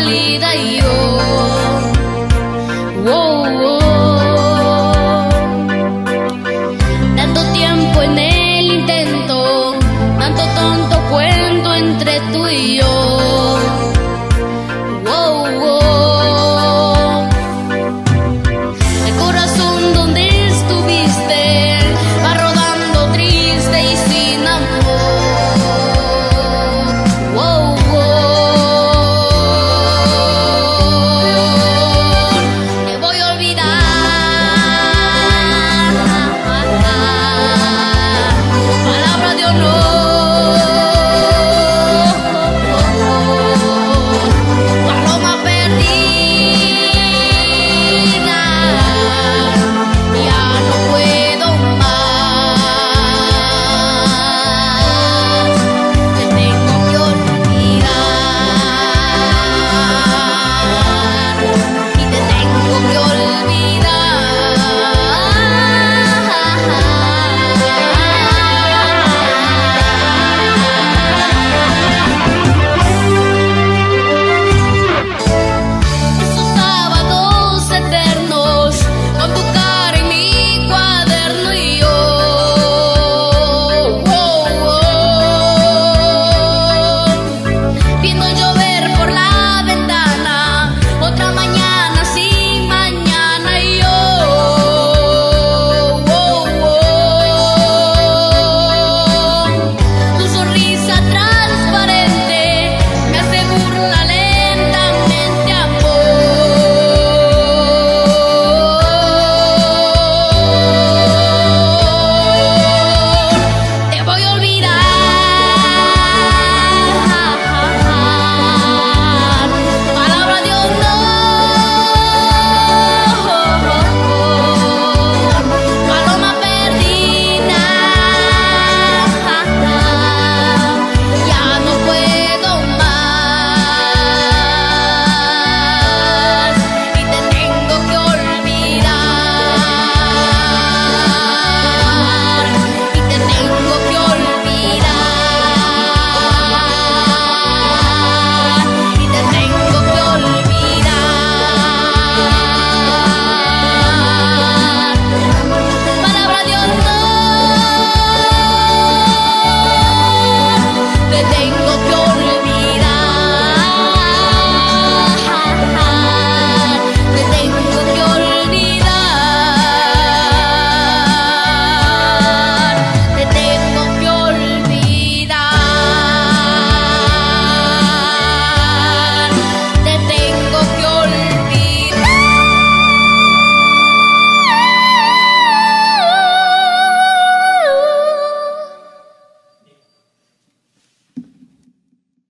りだよ。